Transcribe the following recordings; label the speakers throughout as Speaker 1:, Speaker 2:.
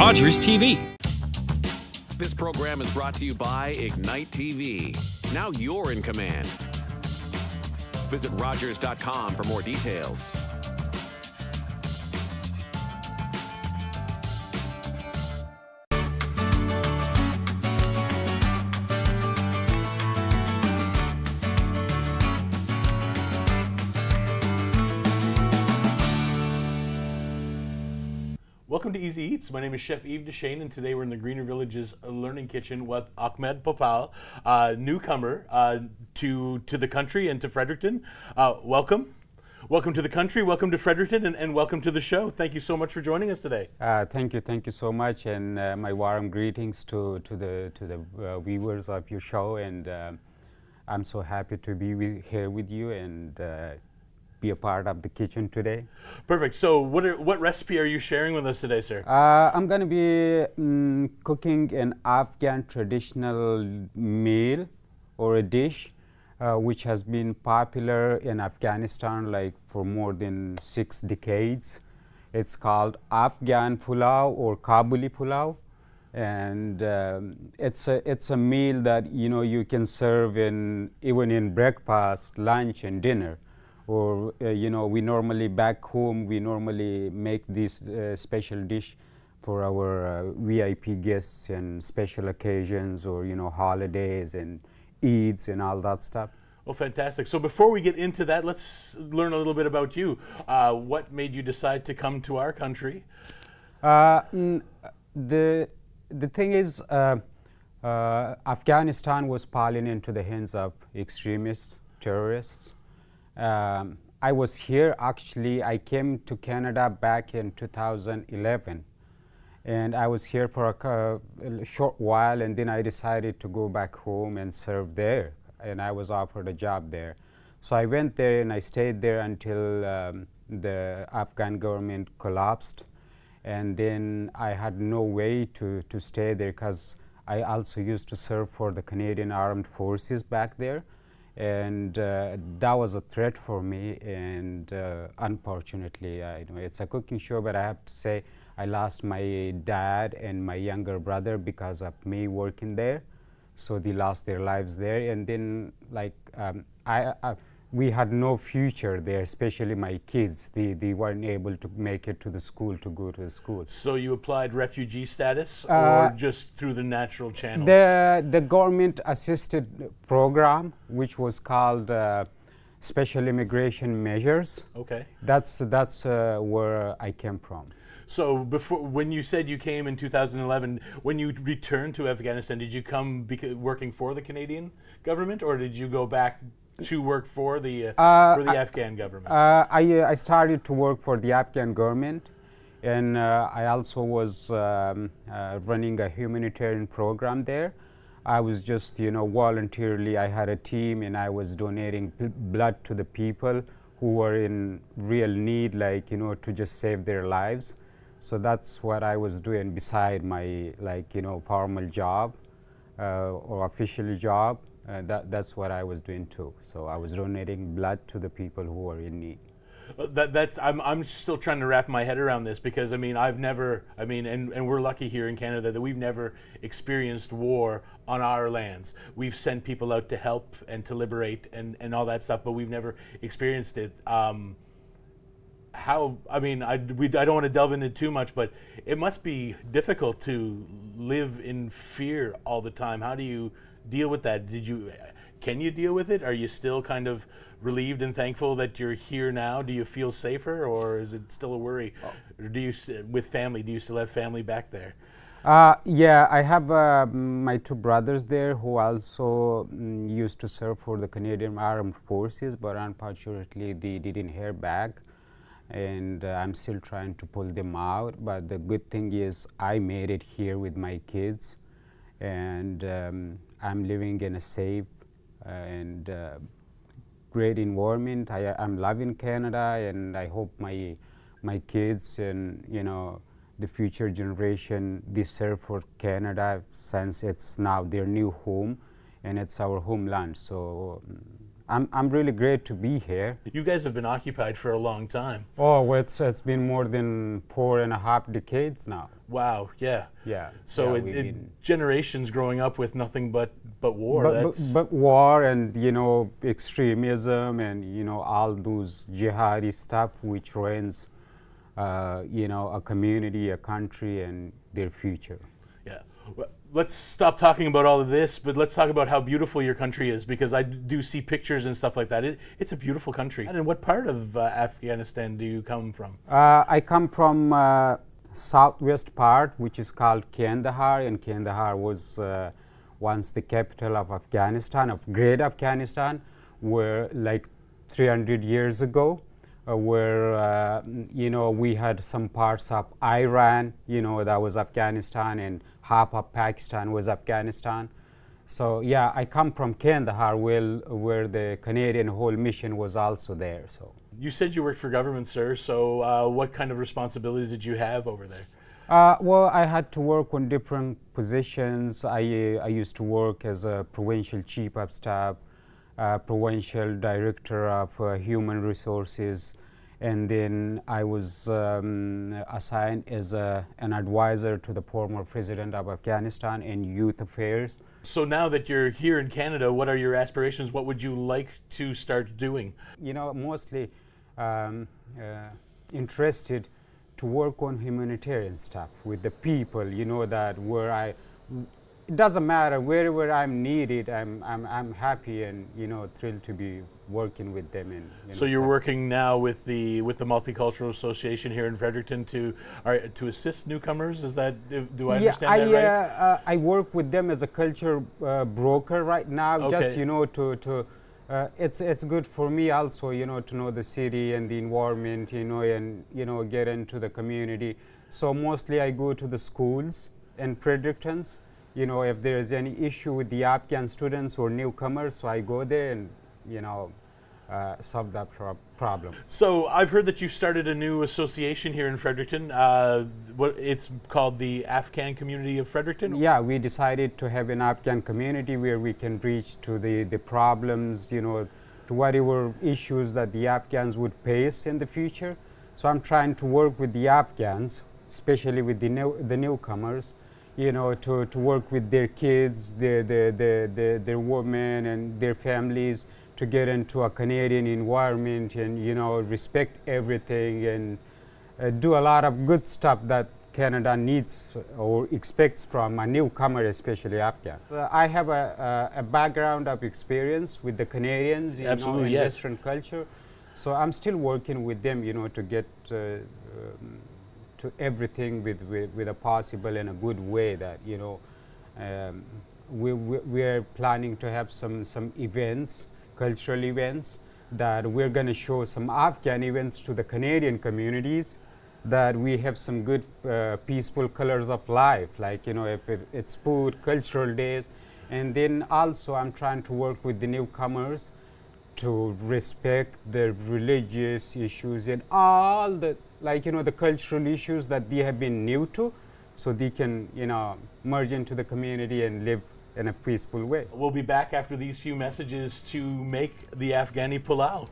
Speaker 1: Rogers TV.
Speaker 2: This program is brought to you by Ignite TV. Now you're in command. Visit Rogers.com for more details.
Speaker 3: Welcome to Easy Eats. My name is Chef Yves Dechaine, and today we're in the Greener Villages Learning Kitchen with Ahmed Popal, uh, newcomer uh, to to the country and to Fredericton. Uh, welcome. Welcome to the country, welcome to Fredericton, and, and, welcome to the show. Thank you so much for joining us today.
Speaker 4: Uh, thank you, thank you so much, and uh, my warm greetings to, to the to the uh, viewers of your show. And I'm so happy to be with, here with you and be a part of the kitchen today.
Speaker 3: Perfect. So, what are, what recipe are you sharing with us today, sir?
Speaker 4: Uh, I'm going to be um, cooking an Afghan traditional meal or a dish, uh, which has been popular in Afghanistan like for more than six decades. It's called Afghan pulao or Kabuli pulao, and um, it's a it's a meal that you know you can serve in even in breakfast, lunch, and dinner or uh, you know we normally back home we normally make this uh, special dish for our uh, VIP guests and special occasions or you know holidays and Eids and all that stuff.
Speaker 3: Well, fantastic. So before we get into that, let's learn a little bit about you. Uh, what made you decide to come to our country?
Speaker 4: Uh, mm, the the thing is, uh, Afghanistan was falling into the hands of extremists, terrorists um, I was here actually, I came to Canada back in 2011 and I was here for a, a, short while and then I decided to go back home and serve there. And I was offered a job there. So I went there and I stayed there until um, the Afghan government collapsed. And then I had no way to, to stay there because I also used to serve for the Canadian Armed Forces back there and uh, that was a threat for me and uh, unfortunately I, know, it's a cooking show but I have to say I lost my dad and my younger brother because of me working there. So they lost their lives there. And then like um, I, I we had no future there, especially my kids. They, they weren't able to make it to the school to go to the school.
Speaker 3: So you applied refugee status uh, or just through the natural channels?
Speaker 4: The, the government assisted program, which was called uh, Special Immigration Measures.
Speaker 3: Okay.
Speaker 4: That's, that's uh, where I came from.
Speaker 3: So before, when you said you came in 2011, when you returned to Afghanistan, did you come working for the Canadian government, or did you go back to work for the uh, uh, for the I, Afghan government?
Speaker 4: Uh, I I started to work for the Afghan government, and I also was um, running a humanitarian program there. I was just, you know, voluntarily, I had a team and I was donating blood to the people who were in real need, like, you know, to just save their lives. So that's what I was doing beside my, like, you know, formal job uh, or official job. Uh, that, that's what I was doing too. So I was donating blood to the people who are in need.
Speaker 3: Uh, that, that's I'm, I'm still trying to wrap my head around this because I mean I've never I mean and, and we're lucky here in Canada that we've never experienced war on our lands. We've sent people out to help and to liberate and, and all that stuff, but we've never experienced it. Um, how I mean I, we, I don't want to delve into too much, but it must be difficult to live in fear all the time. How do you deal with that? Did you can you deal with it? Are you still kind of relieved and thankful that you're here now? Do you feel safer, or is it still a worry? Or do you with family? Do you still have family back there?
Speaker 4: Uh, yeah, I have uh, my two brothers there who also mm, used to serve for the Canadian Armed Forces, but unfortunately they didn't hear back. And uh, I'm still trying to pull them out. But the good thing is, I made it here with my kids, and um, I'm living in a safe uh, and uh, great environment. I, am loving Canada, and I hope my my kids and you know the future generation deserve for Canada since it's now their new home and it's our homeland. So um, I'm, I'm really great to be here.
Speaker 3: You guys have been occupied for a long time.
Speaker 4: Oh, well, it's, it's been more than four and a half decades now.
Speaker 3: Wow, yeah.
Speaker 4: Yeah.
Speaker 3: So
Speaker 4: yeah,
Speaker 3: it, it, generations growing up with nothing but but war.
Speaker 4: but,
Speaker 3: That's,
Speaker 4: but, but war and you know extremism and you know all those jihadi stuff which ruins uh, you know a community a country and their future
Speaker 3: yeah. Well, Let's stop talking about all of this, but let's talk about how beautiful your country is because I do see pictures and stuff like that. It, it's a beautiful country. And in what part of uh, Afghanistan do you come from?
Speaker 4: uh, i come from uh, southwest part which is called kandahar and kandahar was uh, once the capital of afghanistan of great afghanistan where like 300 years ago uh, where uh, you know we had some parts of Iran, you know that was Afghanistan, and half of Pakistan was Afghanistan. So yeah, I come from Kandahar, where, where the Canadian whole mission was also there. So
Speaker 3: You said you worked for government, sir. So uh, what kind of responsibilities did you have over there?
Speaker 4: Uh, well, I had to work on different positions. I, uh, I used to work as a provincial chief of staff, uh, provincial director of uh, human resources, and then I was um, assigned as a, an advisor to the former president of Afghanistan in youth affairs.
Speaker 3: So now that you're here in Canada, what are your aspirations? What would you like to start doing?
Speaker 4: you know, mostly um, uh, interested to work on humanitarian stuff with the people, you know, that where I, it doesn't matter, wherever I'm needed, I'm, I'm, I'm happy and, you know, thrilled to be working with them. And, you
Speaker 3: So
Speaker 4: know,
Speaker 3: you're working now with the with the Multicultural Association here in Fredericton to are, to assist newcomers. Is that do I
Speaker 4: yeah,
Speaker 3: understand
Speaker 4: I,
Speaker 3: that right?
Speaker 4: uh, uh, I work with them as a culture uh, broker right now,
Speaker 3: Okay.
Speaker 4: just you know to to. Uh, it's it's good for me also, you know, to know the city and the environment, you know, and you know get into the community. So mostly I go to the schools in Fredericton's. You know, if there is any issue with the Afghan students or newcomers, so I go there and you know uh, solve that pro- problem.
Speaker 3: So I've heard that you started a new association here in Fredericton. Uh, what it's called the Afghan Community of Fredericton.
Speaker 4: Yeah, we decided to have an Afghan community where we can reach to the, the problems, you know, to whatever issues that the Afghans would face in the future. So I'm trying to work with the Afghans, especially with the, new, the newcomers, you know, to, to work with their kids, their, their, their, their, their women and their families to get into a Canadian environment and, you know, respect everything and uh, do a lot of good stuff that Canada needs or expects from a newcomer, especially Afghans. Uh, I have a, a, a background of experience with the Canadians, you know, in
Speaker 3: yes.
Speaker 4: Western culture, so I'm still working with them, you know, to get uh, um, to everything with, with, with a possible and a good way that you know. Um, we, we, we are planning to have some, some events, cultural events, that we're going to show some Afghan events to the Canadian communities that we have some good uh, peaceful colors of life like you know if it, it's food cultural days and then also i'm trying to work with the newcomers to respect the religious issues and all the like you know the cultural issues that they have been new to so they can you know merge into the community and live in a peaceful way
Speaker 3: We'll be back after these few messages to make the Afghani pulao.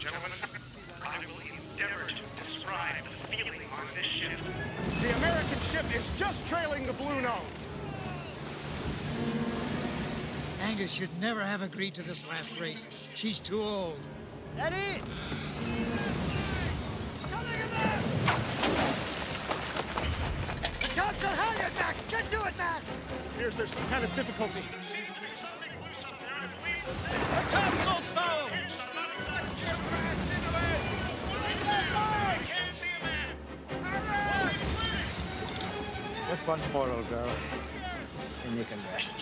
Speaker 1: Gentlemen, I will endeavor to describe the feeling on this ship.
Speaker 5: The American ship is just trailing the Blue Nose.
Speaker 6: Angus should never have agreed to this last race. She's too old.
Speaker 5: Eddie!
Speaker 6: The top's a halyard back! Get to it, man!
Speaker 5: Appears there's some kind of difficulty.
Speaker 1: Seems to be something loose up there, I believe.
Speaker 5: The topsail's
Speaker 7: Just once more, old girl. and you can rest.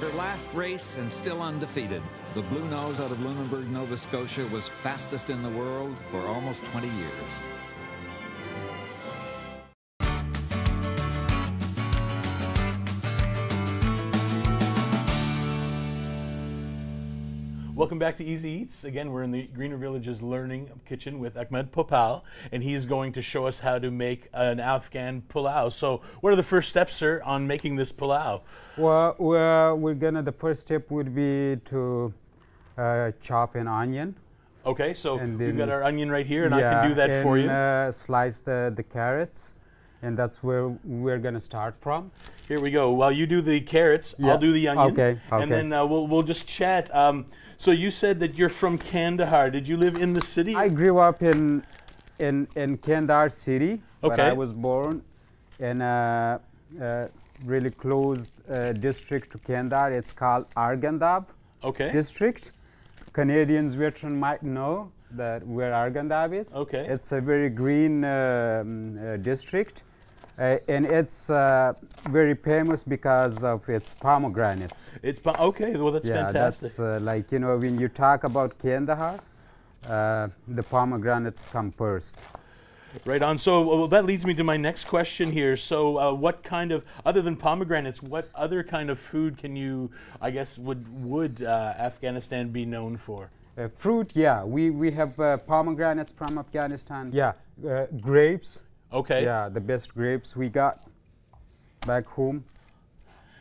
Speaker 1: Her
Speaker 8: last race and still undefeated, the Blue Nose out of Lunenburg, Nova Scotia was fastest in the world for almost 20 years.
Speaker 3: Welcome back to Easy Eats. Again, we're in the Greener Villages Learning Kitchen with Ahmed Popal, and he's going to show us how to make an Afghan pulao. So, what are the first steps, sir, on making this pulao?
Speaker 4: Well, we're, we're gonna, the first step would be to uh, chop an onion.
Speaker 3: Okay, so we've got our onion right here, and I can do that for
Speaker 4: and,
Speaker 3: you.
Speaker 4: Uh, slice the, the carrots, and that's where we're gonna start from.
Speaker 3: Here we go. While you do the carrots,
Speaker 4: Yeah.
Speaker 3: I'll do the onion.
Speaker 4: Okay,
Speaker 3: And then uh, we'll, we'll just chat. Um, so, you said that you're from Kandahar. Did you live in the city?
Speaker 4: I grew up in in in Kandahar city,
Speaker 3: Okay.
Speaker 4: I was born in a, a really close uh, district to Kandahar. It's called Arghandab
Speaker 3: okay.
Speaker 4: district. Canadians veteran might know that where Arghandab is.
Speaker 3: Okay.
Speaker 4: It's a very green um, uh, district, uh, and it's uh, very famous because of its pomegranates.
Speaker 3: It's pa- okay. Well, that's
Speaker 4: yeah,
Speaker 3: fantastic.
Speaker 4: that's uh, like you know when you talk about Kandahar, uh, the pomegranates come first.
Speaker 3: Right on. So well, that leads me to my next question here. So, uh, what kind of, other than pomegranates, what other kind of food can you, I guess, would would uh, Afghanistan be known for?
Speaker 4: Uh, fruit, yeah, we we have uh, pomegranates from Afghanistan. Yeah, uh, grapes.
Speaker 3: Okay.
Speaker 4: Yeah, the best grapes we got back home.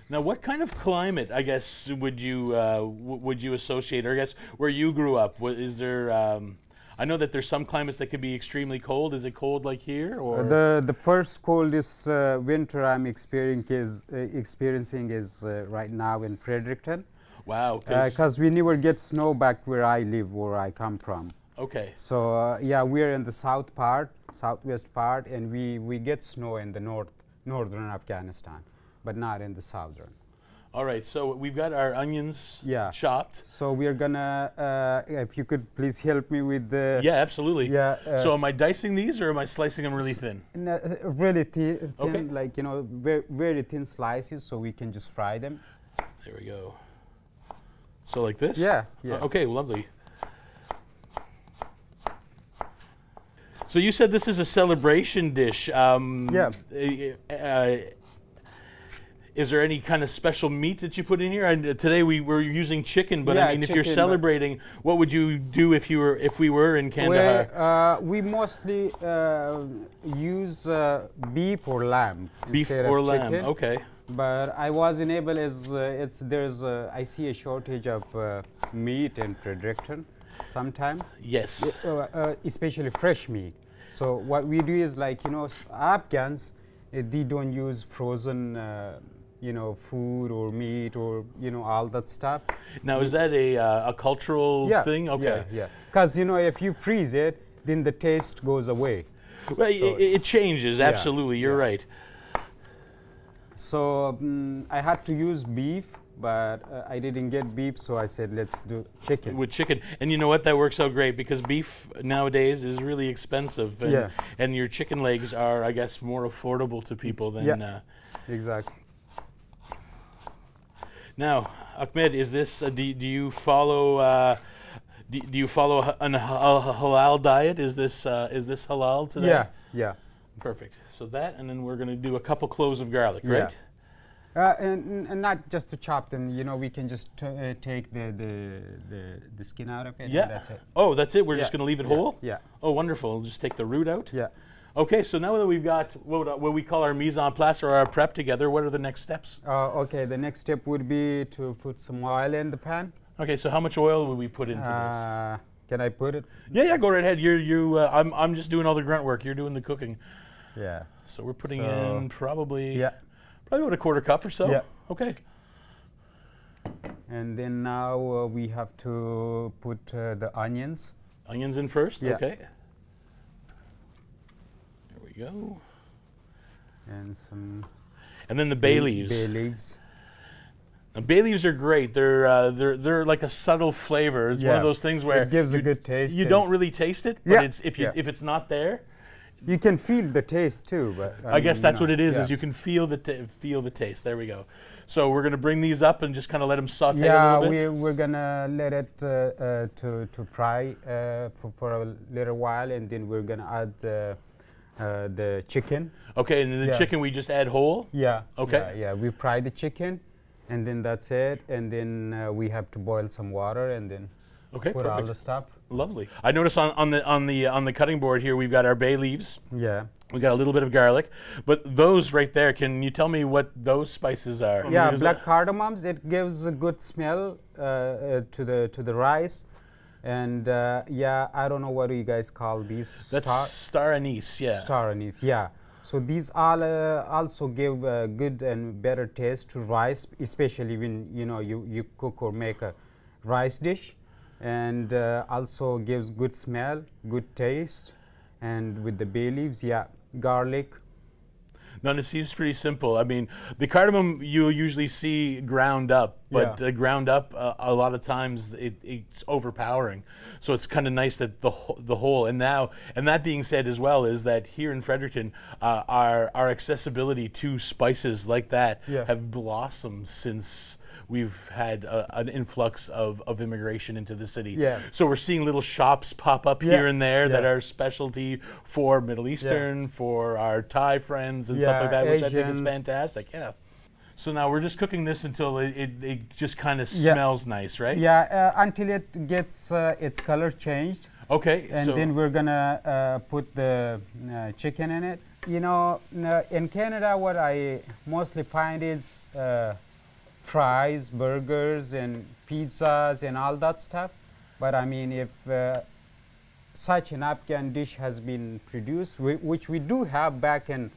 Speaker 3: Now, what kind of climate, I guess, would you uh, w- would you associate, or I guess where you grew up? Wa- Is there? Um, I know that there's some climates that can be extremely cold. Is it cold like here, or
Speaker 4: Uh, the the first coldest uh, winter I'm experiencing is uh, experiencing is uh, right now in Fredericton
Speaker 3: wow? 'cause-
Speaker 4: because we never get snow back where I live, where I come from.
Speaker 3: okay.
Speaker 4: So uh, yeah, we're in the south part, southwest part, and we we get snow in the north northern Afghanistan, but not in the southern.
Speaker 3: All right. So we've got our onions
Speaker 4: Yeah.
Speaker 3: chopped.
Speaker 4: So we're gonna, uh, if you could please help me with the
Speaker 3: Yeah, absolutely.
Speaker 4: Yeah, uh,
Speaker 3: so am I dicing these, or am I slicing them really thin?
Speaker 4: n- uh, really thi- thin,
Speaker 3: Okay.
Speaker 4: like you know, very, very thin slices, so we can just fry them.
Speaker 3: There we go. So like this?
Speaker 4: Yeah,
Speaker 3: Uh,
Speaker 4: yeah.
Speaker 3: okay, lovely. So you said this is a celebration dish. Um,
Speaker 4: Yeah.
Speaker 3: uh, uh, is there any kind of special meat that you put in here? And uh, today we were using chicken, but
Speaker 4: Yeah,
Speaker 3: I mean, if you're celebrating, what would you do if you were if we were in Kandahar?
Speaker 4: Uh, we mostly uh, use uh, beef or lamb
Speaker 3: Beef or lamb?
Speaker 4: chicken.
Speaker 3: Okay.
Speaker 4: But I wasn't able as uh, it's there's uh, I see a shortage of uh, meat in Fredericton sometimes.
Speaker 3: Yes.
Speaker 4: uh, uh, especially fresh meat. So what we do is like you know Afghans, uh, they don't use frozen, uh, you know, food or meat or you know all that stuff.
Speaker 3: Now is that a uh, a cultural thing? Okay.
Speaker 4: Yeah, yeah. Because you know if you freeze it, then the taste goes away.
Speaker 3: Well, i- i- it, changes. Absolutely, you're right.
Speaker 4: So mm I had to use beef, but uh, I didn't get beef, so I said let's do chicken.
Speaker 3: with chicken. And you know what? That works out great because beef nowadays is really expensive. And,
Speaker 4: Yeah.
Speaker 3: and your chicken legs are, I guess, more affordable to people than.
Speaker 4: Yeah.
Speaker 3: Uh,
Speaker 4: exactly.
Speaker 3: now, Ahmed, is this? Uh, do, do you follow? Uh, do, do you follow a, an halal diet? Is this uh, is this halal today?
Speaker 4: Yeah, yeah.
Speaker 3: Perfect. So that, and then we're going to do a couple cloves of garlic,
Speaker 4: Yeah.
Speaker 3: right?
Speaker 4: Uh, and, and not just to chop them, you know, we can just t- uh, take the, the, the, the skin out of it.
Speaker 3: Yeah.
Speaker 4: That's it.
Speaker 3: Oh, that's it. We're just going to leave it
Speaker 4: yeah,
Speaker 3: whole.
Speaker 4: yeah.
Speaker 3: Oh, wonderful. We'll just take the root out.
Speaker 4: Yeah.
Speaker 3: Okay, so now that we've got what, what we call our mise en place or our prep together, what are the next steps?
Speaker 4: Uh, okay, the next step would be to put some oil in the pan.
Speaker 3: Okay, so how much oil will we put into this?
Speaker 4: Uh, can I put it?
Speaker 3: Yeah, yeah, go right ahead. You're you. Uh, I'm I'm just doing all the grunt work. You're doing the cooking.
Speaker 4: Yeah.
Speaker 3: So we're putting
Speaker 4: So-
Speaker 3: in probably
Speaker 4: Yeah.
Speaker 3: probably about a quarter cup or so.
Speaker 4: Yeah.
Speaker 3: Okay.
Speaker 4: And then now uh, we have to put uh, the onions.
Speaker 3: Onions in first.
Speaker 4: Yeah.
Speaker 3: Okay. There we go.
Speaker 4: And some
Speaker 3: And then the bay leaves.
Speaker 4: Bay leaves.
Speaker 3: And bay leaves are great. They're uh, they're they're like a subtle flavor. It's one of those things where
Speaker 4: It gives a good taste
Speaker 3: You don't really taste it, but
Speaker 4: Yeah.
Speaker 3: it's if you
Speaker 4: Yeah.
Speaker 3: if it's not there,
Speaker 4: You can feel the taste too, but
Speaker 3: I, guess
Speaker 4: mean,
Speaker 3: that's
Speaker 4: you
Speaker 3: what
Speaker 4: know,
Speaker 3: it is.
Speaker 4: yeah.
Speaker 3: Is you can feel the feel the taste. There we go. So we're gonna bring these up and just kind of let them saute
Speaker 4: yeah,
Speaker 3: a little bit.
Speaker 4: Yeah, we we're gonna let it uh, uh, to to fry uh, for, for a little while, and then we're gonna add uh, uh, the chicken.
Speaker 3: okay, and then the
Speaker 4: Yeah.
Speaker 3: chicken we just add whole.
Speaker 4: Yeah.
Speaker 3: Okay.
Speaker 4: Yeah, yeah, we fry the chicken, and then that's it. And then uh, we have to boil some water, and then
Speaker 3: Okay,
Speaker 4: put all the stuff.
Speaker 3: Lovely. I notice on, on the on the on the cutting board here we've got our bay leaves.
Speaker 4: Yeah.
Speaker 3: We got a little bit of garlic, but those right there. Can you tell me what those spices are?
Speaker 4: Yeah, black cardamoms. It gives a good smell uh, uh, to the to the rice, and uh, yeah, I don't know what do you guys call these.
Speaker 3: That's
Speaker 4: star,
Speaker 3: star anise. Yeah.
Speaker 4: star anise. Yeah. So these all uh, also give a good and better taste to rice, especially when you know you you cook or make a rice dish, and uh, also gives good smell, good taste, and with the bay leaves, yeah, garlic.
Speaker 3: No, it seems pretty simple. I mean, the cardamom you usually see ground up, but
Speaker 4: Yeah.
Speaker 3: uh, ground up uh, a lot of times it, it's overpowering. So it's kind of nice that the the whole and now and that being said as well is that here in Fredericton, uh, our our accessibility to spices like that
Speaker 4: Yeah.
Speaker 3: have blossomed since. We've had a, an influx of, of immigration into the city.
Speaker 4: Yeah.
Speaker 3: So we're seeing little shops pop up
Speaker 4: Yeah,
Speaker 3: here and there that are specialty for Middle Eastern, for our Thai friends and stuff like
Speaker 4: Yeah,
Speaker 3: that, which I think is
Speaker 4: Asians.
Speaker 3: fantastic. Yeah. So now we're just cooking this until it, it, it just kind of
Speaker 4: Yeah.
Speaker 3: smells nice, right?
Speaker 4: Yeah, uh, until it gets uh, its color changed.
Speaker 3: Okay.
Speaker 4: and
Speaker 3: so
Speaker 4: then we're gonna uh, put the uh, chicken in it. You know, in Canada, what I mostly find is uh, fries, burgers, and pizzas, and all that stuff. But I mean, if uh, such an Afghan dish has been produced, whi- which we do have back in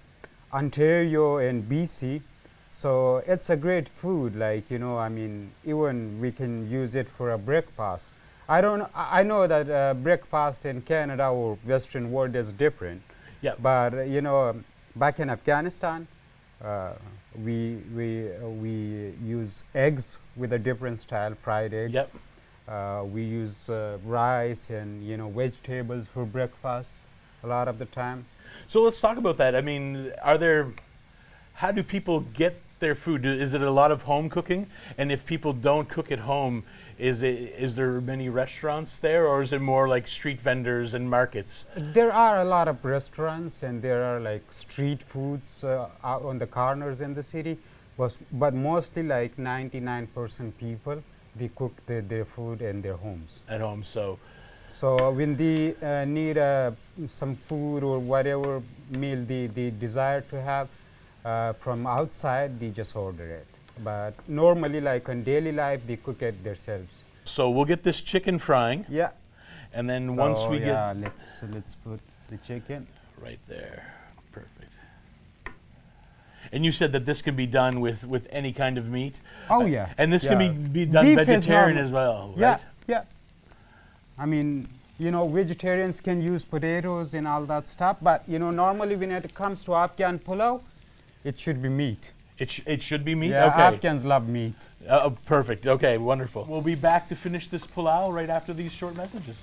Speaker 4: Ontario and BC, so it's a great food. Like you know, I mean, even we can use it for a breakfast. I don't. I know that uh, breakfast in Canada or Western world is different.
Speaker 3: Yeah.
Speaker 4: But uh, you know, back in Afghanistan, uh, we we uh, we use eggs with a different style, fried eggs.
Speaker 3: Yep.
Speaker 4: Uh, we use uh, rice and you know vegetables for breakfast a lot of the time.
Speaker 3: So let's talk about that. I mean, are there? How do people get their food? Is it a lot of home cooking? And if people don't cook at home, is it is there many restaurants there, or is it more like street vendors and markets?
Speaker 4: There are a lot of restaurants and there are like street foods uh, out on the corners in the city, but, but mostly like 99% people they cook the, their food in their homes.
Speaker 3: at home? So
Speaker 4: So when they uh, need uh, some food or whatever meal they, they desire to have uh, from outside, they just order it. But normally, like in daily life, they cook it themselves.
Speaker 3: so we'll get this chicken frying,
Speaker 4: Yeah.
Speaker 3: and then once
Speaker 4: So,
Speaker 3: we
Speaker 4: yeah,
Speaker 3: get
Speaker 4: let's let's put the chicken.
Speaker 3: right there, perfect. And you said that this can be done with with any kind of meat.
Speaker 4: Oh yeah.
Speaker 3: And this can be, be done
Speaker 4: Beef
Speaker 3: vegetarian as well,
Speaker 4: Yeah,
Speaker 3: right?
Speaker 4: yeah. I mean, you know, vegetarians can use potatoes and all that stuff, but you know, normally when it comes to Afghan pulao, it should be meat.
Speaker 3: It, sh- it should be meat.
Speaker 4: Yeah,
Speaker 3: okay.
Speaker 4: Afghans love meat.
Speaker 3: Uh, oh, perfect. Okay, wonderful. We'll be back to finish this pulao right after these short messages.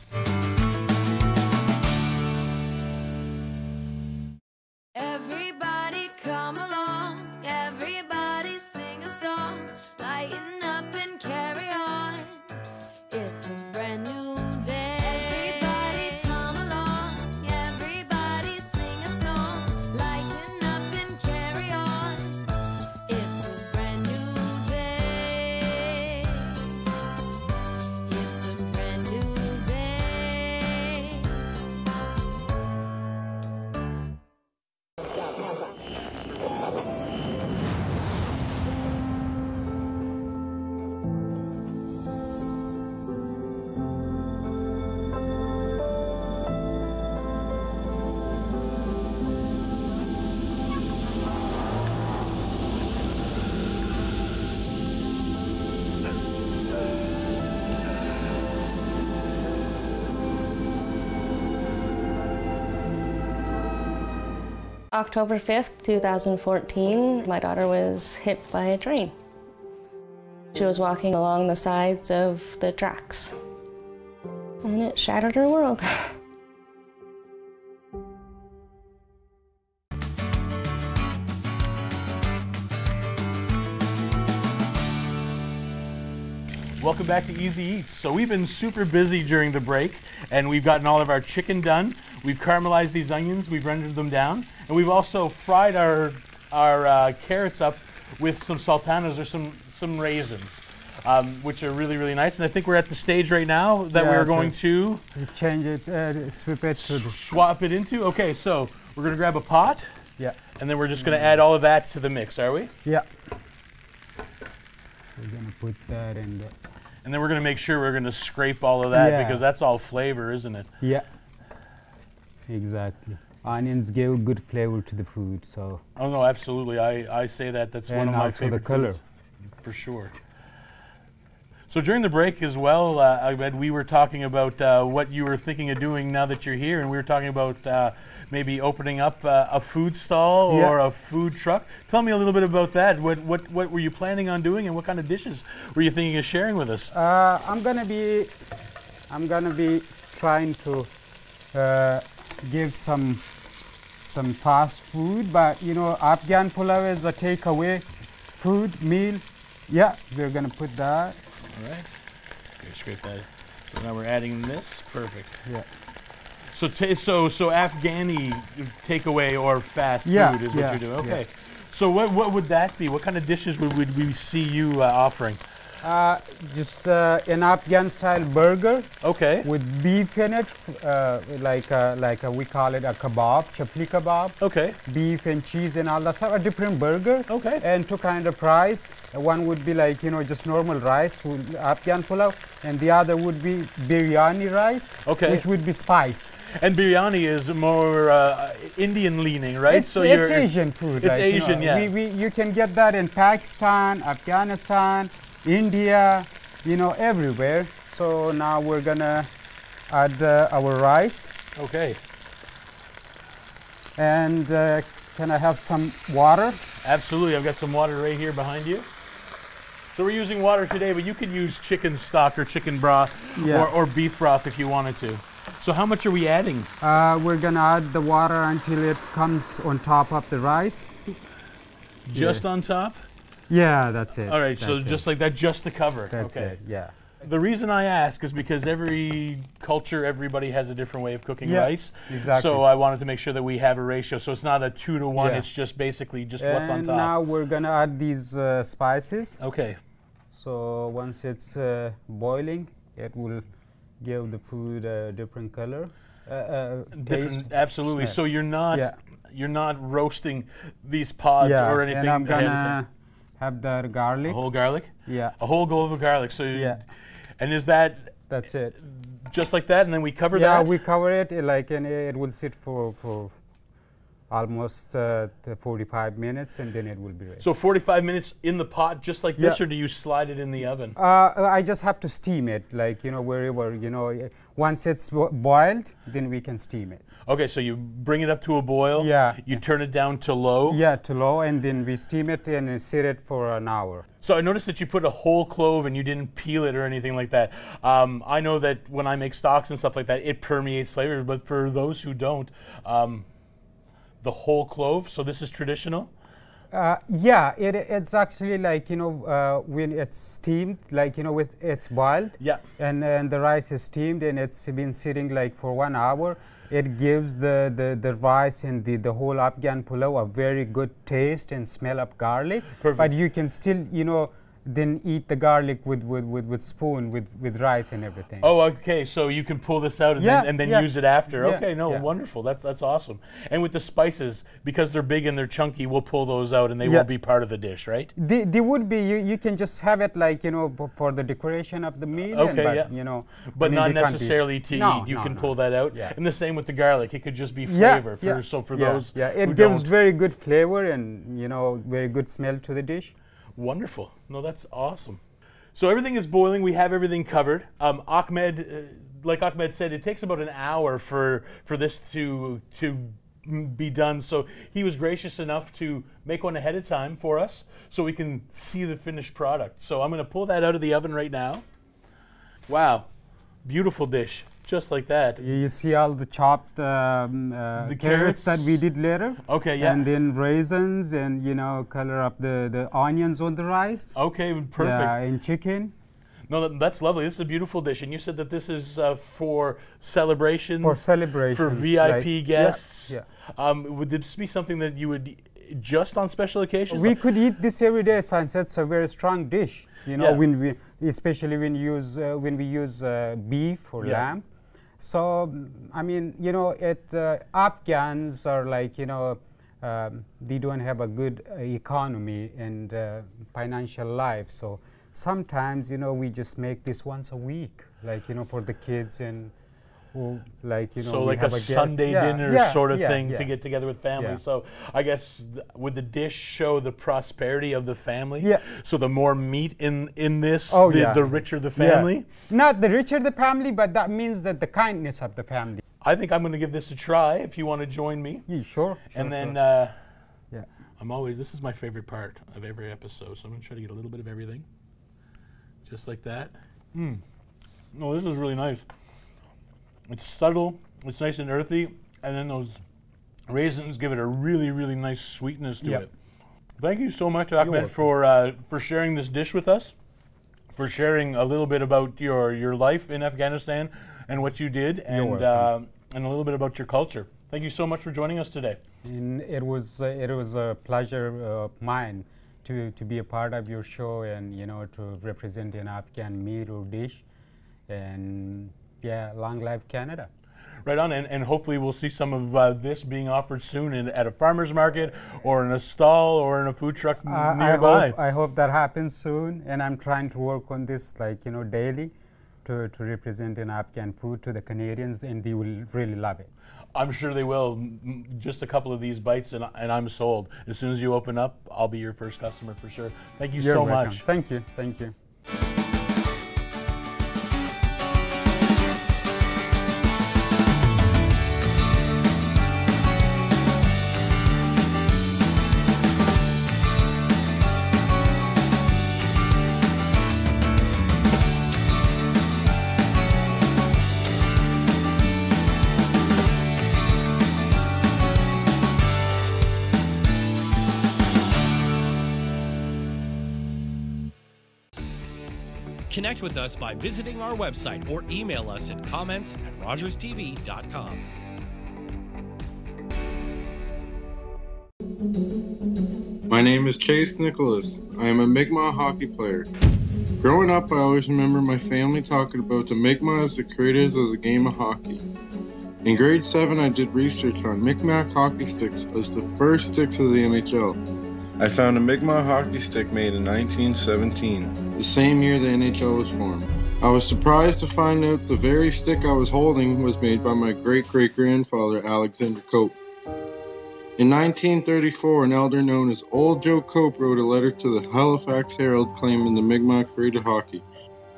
Speaker 9: October 5th, 2014, my daughter was hit by a train. She was walking along the sides of the tracks, and it shattered her world.
Speaker 3: Welcome back to Easy Eats. So we've been super busy during the break, and we've gotten all of our chicken done. We've caramelized these onions, we've rendered them down, and we've also fried our our uh, carrots up with some sultanas or some some raisins, um, which are really really nice. And I think we're at the stage right now that
Speaker 4: Yeah,
Speaker 3: we're going to
Speaker 4: change it, uh, swip it
Speaker 3: swap it into. Okay, so we're gonna grab a pot,
Speaker 4: Yeah.
Speaker 3: and then we're just gonna add all of that to the mix, are we?
Speaker 4: Yeah. We're gonna put that in the.
Speaker 3: And then we're gonna make sure we're gonna scrape all of that
Speaker 4: Yeah.
Speaker 3: because that's all flavor, isn't it?
Speaker 4: Yeah. Exactly. Onions give good flavor to the food, so.
Speaker 3: Oh no, absolutely. I, I say that. That's one of my
Speaker 4: also the
Speaker 3: favorite
Speaker 4: color.
Speaker 3: foods, for sure. So during the break as well, uh, Ahmed, we were talking about uh, what you were thinking of doing now that you're here, and we were talking about uh, maybe opening up uh, a food stall
Speaker 4: Yeah.
Speaker 3: or a food truck. Tell me a little bit about that. What what what were you planning on doing, and what kind of dishes were you thinking of sharing with us?
Speaker 4: Uh, I'm gonna be, I'm gonna be trying to uh, give some some fast food, but you know, Afghan pulav is a takeaway food meal. Yeah, we're gonna put that.
Speaker 3: All right. Okay, scrape that. So now we're adding this. Perfect.
Speaker 4: Yeah.
Speaker 3: So so so Afghani takeaway or fast
Speaker 4: Yeah,
Speaker 3: food is what you're doing.
Speaker 4: yeah.
Speaker 3: Okay. So what what would that be? What kind of dishes would, would we see you uh, offering?
Speaker 4: Uh, just uh, an Afghan style burger
Speaker 3: Okay.
Speaker 4: with beef in it, uh, like uh, like uh, we call it a kebab, chapli kebab.
Speaker 3: Okay.
Speaker 4: beef and cheese and all that stuff. A different burger.
Speaker 3: Okay.
Speaker 4: And two kind of rice. One would be like you know just normal rice, Afghan pulao, and the other would be biryani rice.
Speaker 3: Okay.
Speaker 4: Which would be spice.
Speaker 3: And biryani is more uh, Indian leaning, right?
Speaker 4: It's, it's Asian food.
Speaker 3: It's
Speaker 4: like, you
Speaker 3: Asian,
Speaker 4: know,
Speaker 3: yeah.
Speaker 4: We, we, you can get that in Pakistan, Afghanistan, India, you know, everywhere. So now we're gonna add uh, our rice,
Speaker 3: Okay.
Speaker 4: and uh, can I have some water?
Speaker 3: Absolutely. I've got some water right here behind you. So we're using water today, but you could use chicken stock or chicken broth
Speaker 4: Yeah.
Speaker 3: or, or beef broth if you wanted to. So how much are we adding?
Speaker 4: Uh, we're gonna add the water until it comes on top of the rice.
Speaker 3: Just on top?
Speaker 4: Yeah, that's it.
Speaker 3: All right, so
Speaker 4: That's it.
Speaker 3: just like that, just to cover.
Speaker 4: that's
Speaker 3: okay.
Speaker 4: it. Yeah.
Speaker 3: The reason I ask is because every culture, everybody has a different way of cooking
Speaker 4: Yeah,
Speaker 3: rice.
Speaker 4: exactly.
Speaker 3: So I wanted to make sure that we have a ratio. So it's not a two to one.
Speaker 4: Yeah.
Speaker 3: It's just basically just what's on
Speaker 4: And
Speaker 3: top.
Speaker 4: now we're gonna add these uh, spices.
Speaker 3: okay.
Speaker 4: So once it's uh, boiling, it will give the food a different color. Uh, uh,
Speaker 3: Different. Absolutely.
Speaker 4: smell.
Speaker 3: So you're not
Speaker 4: Yeah.
Speaker 3: you're not roasting these pods or anything.
Speaker 4: and I'm gonna. Have the garlic.
Speaker 3: a whole garlic,
Speaker 4: yeah,
Speaker 3: a whole clove of garlic. So you-
Speaker 4: Yeah.
Speaker 3: And is that
Speaker 4: that's it.
Speaker 3: just like that, and then we cover
Speaker 4: yeah,
Speaker 3: that?
Speaker 4: Yeah, we cover it uh, like, and it will sit for for almost uh, 45 minutes, and then it will be ready.
Speaker 3: so 45 minutes in the pot, just like this,
Speaker 4: Yeah.
Speaker 3: or do you slide it in the oven?
Speaker 4: Uh, I just have to steam it, like you know, wherever you know. uh, Once it's boiled, then we can steam it.
Speaker 3: Okay, so you bring it up to a boil.
Speaker 4: Yeah.
Speaker 3: You turn it down to low.
Speaker 4: Yeah, to low, and then we steam it and sit it for an hour.
Speaker 3: So I noticed that you put a whole clove and you didn't peel it or anything like that. Um, I know that when I make stocks and stuff like that, it permeates flavor. But for those who don't, um, the whole clove. So this is traditional.
Speaker 4: Uh, yeah, it, it's actually like you know uh, when it's steamed, like you know, with it's boiled.
Speaker 3: Yeah.
Speaker 4: And and the rice is steamed and it's been sitting like for one hour. It gives the, the, the rice and the, the whole Afghan pulao a very good taste and smell of garlic.
Speaker 3: Perfect.
Speaker 4: But you can still you know then eat the garlic with with, with, with spoon with, with rice and everything.
Speaker 3: Oh, okay. So you can pull this out and
Speaker 4: Yeah,
Speaker 3: then, and then
Speaker 4: yeah.
Speaker 3: use it after.
Speaker 4: Yeah,
Speaker 3: okay, no, wonderful. That's that's awesome. And with the spices, because they're big and they're chunky, we'll pull those out and they won't be part of the dish, right?
Speaker 4: They, they would be you, you can just have it like you know for the decoration of the meal and
Speaker 3: Okay,
Speaker 4: but,
Speaker 3: yeah.
Speaker 4: you know
Speaker 3: But
Speaker 4: I mean,
Speaker 3: not
Speaker 4: they can't be-
Speaker 3: necessarily to
Speaker 4: No,
Speaker 3: eat. You
Speaker 4: no,
Speaker 3: can
Speaker 4: no.
Speaker 3: pull that out.
Speaker 4: Yeah.
Speaker 3: And the same with the garlic. It could just be flavor. For,
Speaker 4: yeah,
Speaker 3: So for those
Speaker 4: yeah it gives
Speaker 3: don't,
Speaker 4: very good flavor and you know very good smell to the dish
Speaker 3: Wonderful. No, that's awesome. So everything is boiling. We have everything covered. Um, Ahmed, uh, like Ahmed said, it takes about an hour for for this to to be done. So he was gracious enough to make one ahead of time for us so we can see the finished product. So I'm going to pull that out of the oven right now. Wow, beautiful dish, just like that.
Speaker 4: You see all the chopped um, uh,
Speaker 3: The
Speaker 4: carrots that we did later.
Speaker 3: Okay, yeah.
Speaker 4: And then raisins and you know color up the, the onions on the rice.
Speaker 3: Okay, perfect.
Speaker 4: Yeah, and chicken.
Speaker 3: No, that, that's lovely. This is a beautiful dish, and you said that this is uh, for celebrations,
Speaker 4: For celebrations,
Speaker 3: for VIP
Speaker 4: yeah,
Speaker 3: guests.
Speaker 4: yeah.
Speaker 3: Um, would this be something that you would just on special occasions?
Speaker 4: We could eat this every day since it's a very strong dish. You know,
Speaker 3: Yeah.
Speaker 4: when we, especially when use uh, when we use uh, beef or
Speaker 3: Yeah.
Speaker 4: lamb. So I mean, you know, it uh, Afghans are like you know, um, they don't have a good uh, economy and uh, financial life. So sometimes you know we just make this once a week, like you know, for the kids and. Who, like you know,
Speaker 3: so like a
Speaker 4: guest-
Speaker 3: Sunday
Speaker 4: Yeah,
Speaker 3: dinner
Speaker 4: yeah,
Speaker 3: sort of
Speaker 4: yeah,
Speaker 3: thing to get together with family. So I guess th- would the dish show the prosperity of the family?
Speaker 4: Yeah.
Speaker 3: So the more meat in in this,
Speaker 4: Oh,
Speaker 3: the, the richer the family.
Speaker 4: Not the richer the family, but that means that the kindness of the family.
Speaker 3: I think I'm going to give this a try. If you want to join me,
Speaker 4: Yeah, sure.
Speaker 3: and then
Speaker 4: sure.
Speaker 3: uh,
Speaker 4: yeah.
Speaker 3: I'm always this is my favorite part of every episode. So I'm going to try to get a little bit of everything, just like that. Mm. No, this is really nice. It's subtle. It's nice and earthy, and then those raisins give it a really, really nice sweetness to
Speaker 4: Yep.
Speaker 3: it. Thank you so much, Ahmed, for uh, for sharing this dish with us, for sharing a little bit about your your life in Afghanistan and what you did, and uh, and a little bit about your culture. Thank you so much for joining us today.
Speaker 4: And it was uh, it was a pleasure uh, of mine to, to be a part of your show and you know to represent an Afghan meal or dish, and yeah, long live Canada.
Speaker 3: Right on, and, and hopefully we'll see some of uh, this being offered soon in, at a farmer's market or in a stall or in a food truck n-
Speaker 4: I- I
Speaker 3: nearby.
Speaker 4: hope, I hope that happens soon, and I'm trying to work on this like you know daily, to, to represent an Afghan food to the Canadians, and they will really love it.
Speaker 3: I'm sure they will. Just a couple of these bites, and, and I'm sold. As soon as you open up, I'll be your first customer for sure. Thank you
Speaker 4: You're
Speaker 3: so
Speaker 4: welcome.
Speaker 3: much.
Speaker 4: Thank you. Thank you.
Speaker 10: With us by visiting our website or email us at comments at rogerstv.com.
Speaker 11: My name is Chase Nicholas. I am a Mi'kmaq hockey player. Growing up, I always remember my family talking about the Mi'kmaq as the creators of the game of hockey. In grade 7, I did research on Mi'kmaq hockey sticks as the first sticks of the NHL. I found a Mi'kmaq hockey stick made in 1917, the same year the NHL was formed. I was surprised to find out the very stick I was holding was made by my great great grandfather, Alexander Cope. In 1934, an elder known as Old Joe Cope wrote a letter to the Halifax Herald claiming the Mi'kmaq created hockey.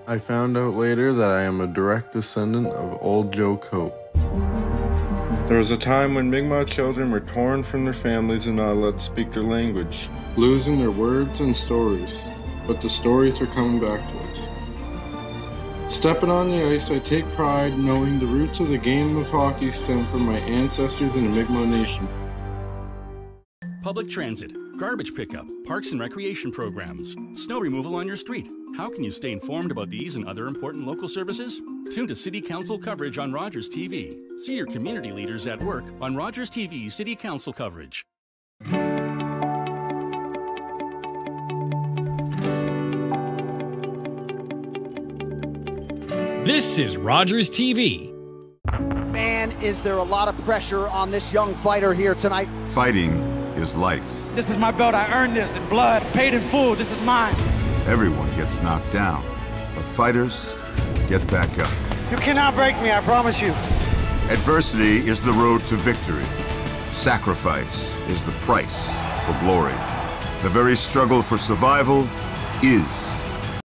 Speaker 11: I found out later that I am a direct descendant of Old Joe Cope. There was a time when Mi'kmaq children were torn from their families and not allowed to speak their language, losing their words and stories. But the stories are coming back to us. Stepping on the ice, I take pride knowing the roots of the game of hockey stem from my ancestors in the Mi'kmaq Nation.
Speaker 12: Public transit, garbage pickup, parks and recreation programs, snow removal on your street. How can you stay informed about these and other important local services? Tune to City Council coverage on Rogers TV. See your community leaders at work on Rogers TV City Council coverage.
Speaker 10: This is Rogers TV.
Speaker 13: Man, is there a lot of pressure on this young fighter here tonight?
Speaker 14: Fighting is life.
Speaker 5: This is my belt. I earned this in blood, paid in full. This is mine.
Speaker 14: Everyone gets knocked down, but fighters get back up.
Speaker 5: You cannot break me, I promise you.
Speaker 14: Adversity is the road to victory. Sacrifice is the price for glory. The very struggle for survival is